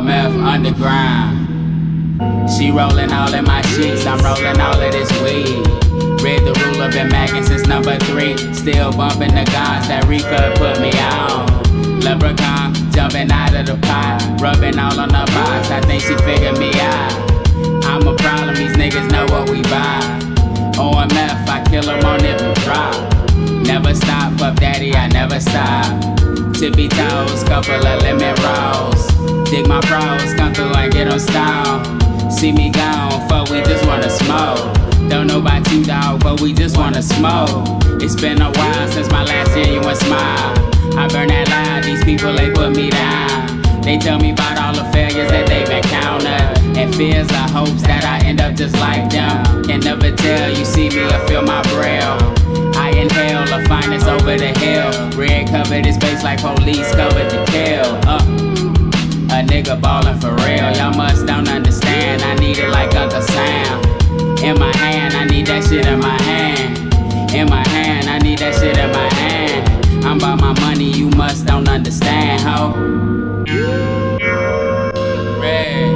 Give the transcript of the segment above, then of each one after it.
OMF underground. She rolling all in my sheets, I'm rolling all of this weed. Red the ruler, been magging since number three. Still bumping the guns that reefer put me on. Leprechaun jumping out of the pot, rubbing all on the box. I think she figured me out. I'm a problem, these niggas know what we buy. OMF, I kill them on you drop. Never stop, Puff Daddy, I never stop. Tippy toes, couple of lemon rolls. And on style. See me gone, fuck, we just wanna smoke. Don't know about you, dog, but we just wanna smoke. It's been a while since my last year, you ain't smile. I burn that loud, these people, they put me down. They tell me about all the failures that they've encountered. And fears or hopes that I end up just like them. Can never tell, you see me or feel my braille. I inhale the finest over the hill. Red covered his face like police covered the kill. Uh, a nigga ballin' for real. Y'all must don't understand. I need it like Uncle Sam. In my hand, I need that shit in my hand. In my hand, I need that shit in my hand. I'm about my money, you must don't understand, ho. Red.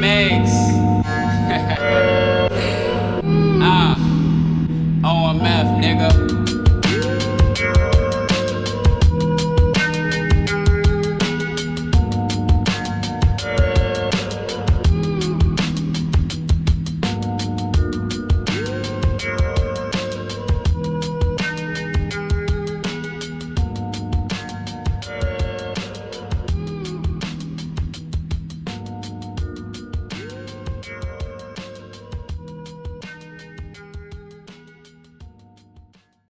Mix. Uh, ah. OMF, nigga.